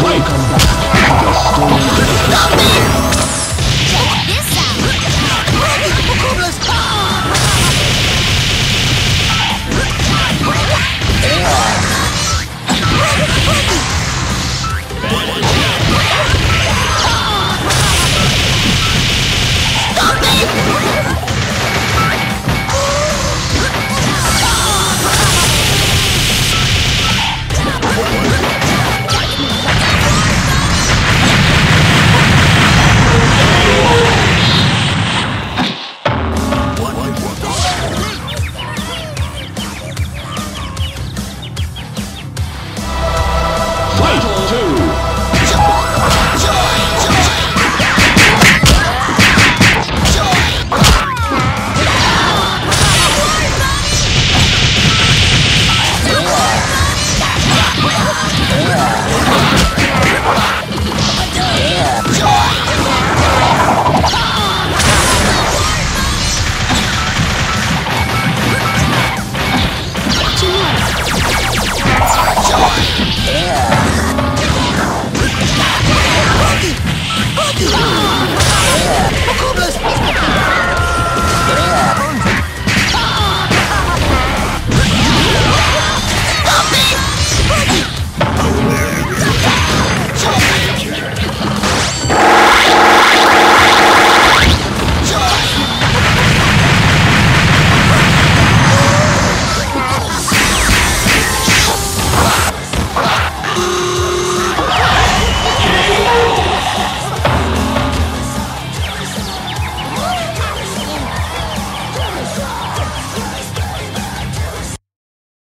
Welcome back to the story.